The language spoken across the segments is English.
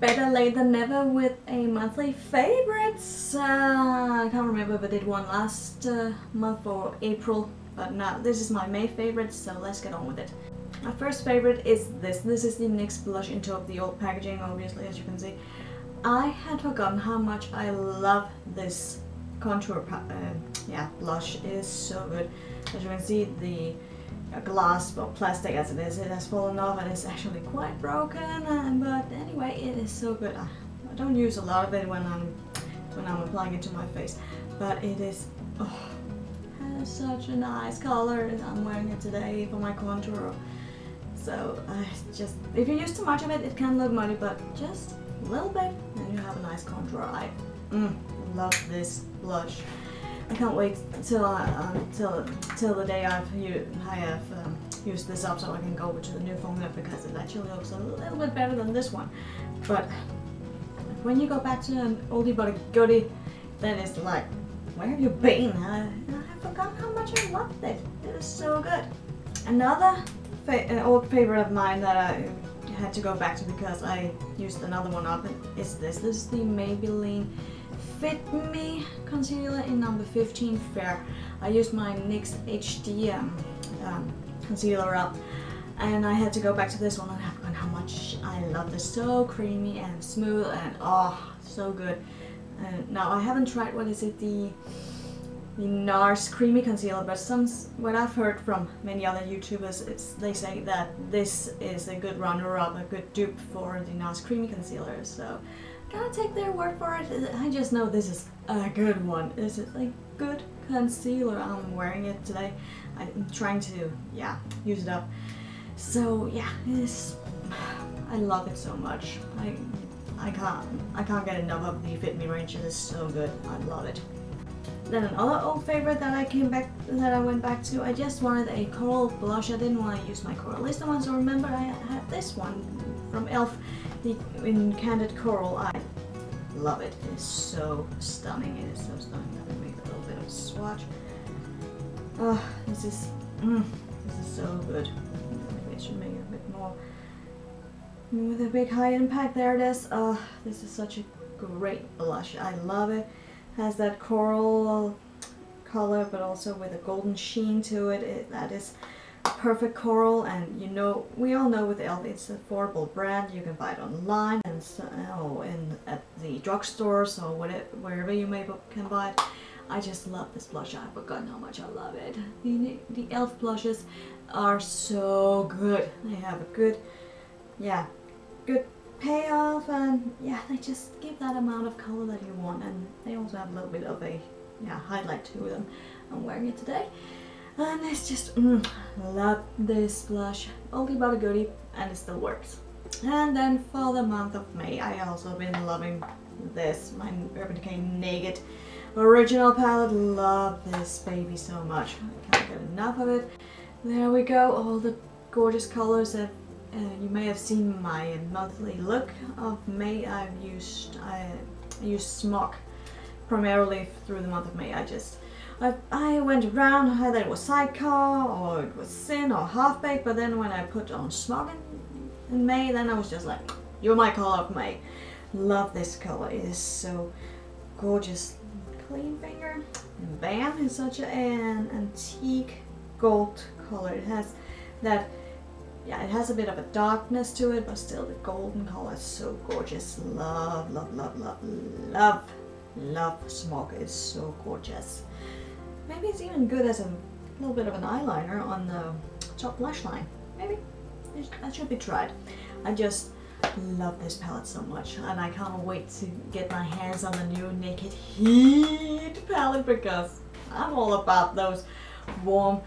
better late than never with a monthly favorites. Uh, I can't remember if I did one last uh, month or April, but now this is my May favorite, so let's get on with it. My first favorite is this. This is the NYX blush in Taupe, the old packaging, obviously, as you can see. I had forgotten how much I love this contour uh, yeah, blush. It is so good. As you can see, the glass or plastic as it is, it has fallen off and it's actually quite broken. Uh, but anyway, it is so good. I, I don't use a lot of it when I'm when I'm applying it to my face, but it is oh, has such a nice color. And I'm wearing it today for my contour. So uh, just if you use too much of it, it can look muddy, but just a little bit, and you have a nice contour. I mm, love this blush. I can't wait till uh, till till the day I've I have um, used this up so I can go to the new formula because it actually looks a little bit better than this one. But when you go back to an oldie but a goodie, then it's like, where have you been? I, I forgot how much I loved it. It is so good. Another fa old favorite of mine that I had to go back to because I used another one up is this. This is the Maybelline Fit Me concealer in number 15 Fair. I used my NYX HD um, um, concealer up and I had to go back to this one and how much I love this. So creamy and smooth and oh, so good. And now I haven't tried, what is it, the the NARS creamy concealer, but some what I've heard from many other YouTubers is they say that this is a good runner-up, a good dupe for the NARS creamy concealer. So gotta take their word for it. I just know this is a good one. This is a good concealer. I'm wearing it today. I'm trying to, yeah, use it up. So yeah, this I love it so much. I I can't I can't get enough of the Fit Me range. It is so good. I love it. Then another old favorite that I came back that I went back to. I just wanted a coral blush. I didn't want to use my coral Coralista one, so remember I had this one from e.l.f. The, in Candid Coral. I love it. It is so stunning. It is so stunning. Let me make a little bit of a swatch. Oh, this is mm, this is so good. Maybe I should make it a bit more with a big high impact. There it is. Oh, this is such a great blush. I love it. Has that coral color, but also with a golden sheen to it. it that is perfect coral and you know we all know with e.l.f. it's an affordable brand. You can buy it online and so, oh, in at the drugstores or whatever wherever you may can buy it. I just love this blush. I've how much I love it. The, the e.l.f. blushes are so good. They have a good yeah good payoff and yeah they just give that amount of color that you want and they also have a little bit of a yeah highlight to them. I'm wearing it today and it's just, mm, love this blush. But a goodie and it still works. And then for the month of May, I also been loving this, my Urban Decay Naked original palette. Love this baby so much. I can't get enough of it. There we go, all the gorgeous colors that uh, you may have seen my monthly look of May. I've used, I, used Smog primarily through the month of May. I just I, I went around either it was sidecar or it was sin or half baked, but then when I put on Smog in, May, then I was just like, you're my color of May. Love this color. It is so gorgeous. Clean finger. And bam, it's such an antique gold color. It has that, yeah, it has a bit of a darkness to it, but still the golden color is so gorgeous. Love, love, love, love, love, love Smog. It's so gorgeous. Maybe it's even good as a little bit of an eyeliner on the top lash line. Maybe. That should be tried. I just love this palette so much and I can't wait to get my hands on the new Naked Heat palette because I'm all about those warm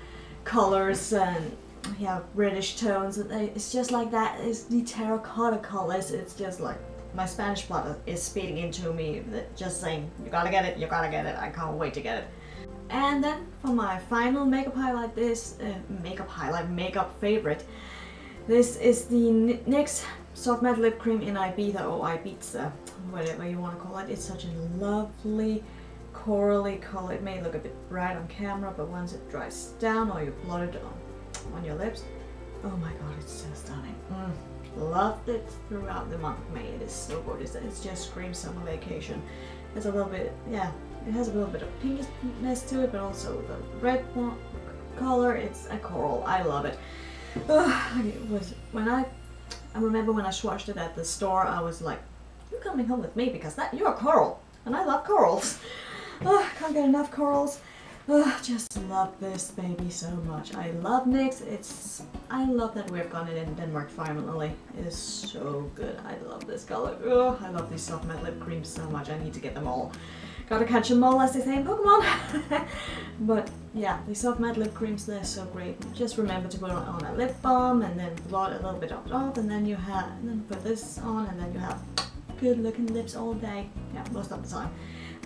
colors and yeah, reddish tones. It's just like that. It's the terracotta colors. It's just like my Spanish blood is speeding into me, just saying, you gotta get it, you gotta get it. I can't wait to get it. And then for my final makeup highlight, this uh, makeup highlight, makeup favorite, this is the NYX Soft Matte Lip Cream in Ibiza or Ibiza, whatever you want to call it. It's such a lovely corally color. It may look a bit bright on camera, but once it dries down or you blot it on, on your lips, oh my god, it's so stunning. Mm. loved it throughout the month of May. It is so gorgeous. It just screams summer vacation. It's a little bit, yeah, it has a little bit of pinkness to it, but also the red color. It's a coral. I love it. Ugh, it was when I, I remember when I swatched it at the store. I was like, "You're coming home with me because that you're a coral, and I love corals. Ugh, can't get enough corals." Ugh, just love this baby so much. I love NYX. It's I love that we've gotten it in Denmark finally. It is so good. I love this color. I love these soft matte lip creams so much. I need to get them all. Gotta catch them all as they say in Pokemon. but yeah, these soft matte lip creams, they're so great. Just remember to put on a lip balm and then blot a little bit of it off and then you have, and then put this on and then you have good looking lips all day. Yeah, most of the time.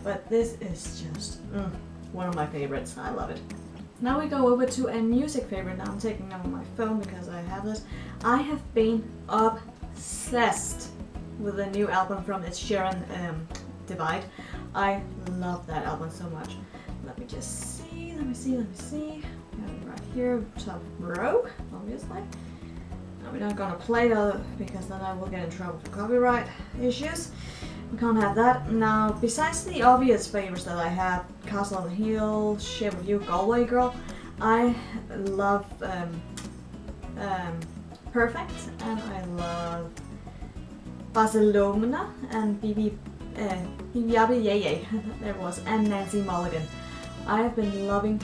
But this is just, mm one of my favorites. I love it. Now we go over to a music favorite. Now I'm taking them on my phone because I have this. I have been obsessed with the new album from Ed Sheeran, um, Divide. I love that album so much. Let me just see, let me see, let me see. right here, top row, obviously. Now we're not gonna play that because then I will get in trouble for copyright issues. We can't have that. Now, besides the obvious favorites that I have, Castle on the Hill, Shape of You, Galway Girl, I love um, um, Perfect, and I love Barcelona, and BB, uh, Yay there was, and Nancy Mulligan. I have been loving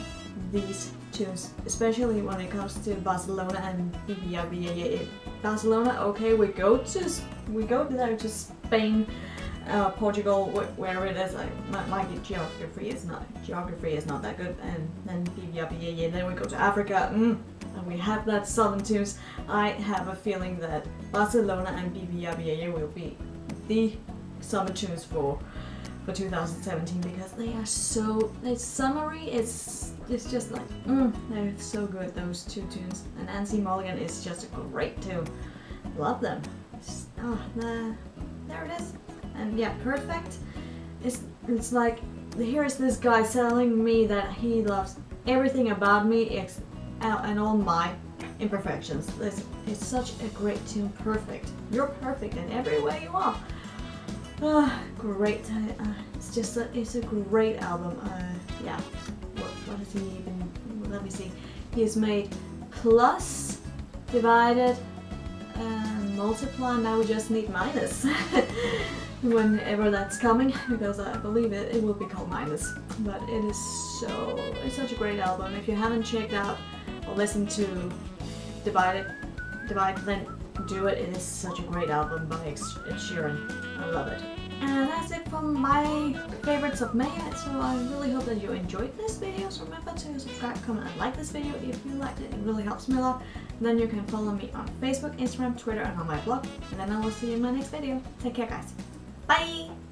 these tunes, especially when it comes to Barcelona and Bibia Be Ye Ye Barcelona, okay, we go to we go there to Spain uh, Portugal, wh wherever it is, like, my, my, geography is not geography is not that good, and then then we go to Africa, mm, and we have that southern tunes. I have a feeling that Barcelona and BBRBA will be the summer tunes for for 2017 because they are so it's summery. It's it's just like mm, they're so good those two tunes, and Nancy Mulligan is just a great tune. Love them. Oh, there it is and yeah, perfect. It's, it's like, here is this guy telling me that he loves everything about me and all my imperfections. It's, it's such a great tune, perfect. You're perfect in every way you are. Uh, great. Uh, it's just a, it's a great album. Uh, yeah. What, what has he even? Let me see. He has made plus, divided, and multiply. Now we just need minus. whenever that's coming because I believe it, it will be called Minus. But it is so, it's such a great album. If you haven't checked out or listened to Divided, Divide, then do it. It is such a great album by Ed Sheeran. I love it. And that's it for my favorites of May. So I really hope that you enjoyed this video. So remember to subscribe, comment, and like this video if you liked it. It really helps me a lot. Then you can follow me on Facebook, Instagram, Twitter, and on my blog. And then I will see you in my next video. Take care, guys. 拜。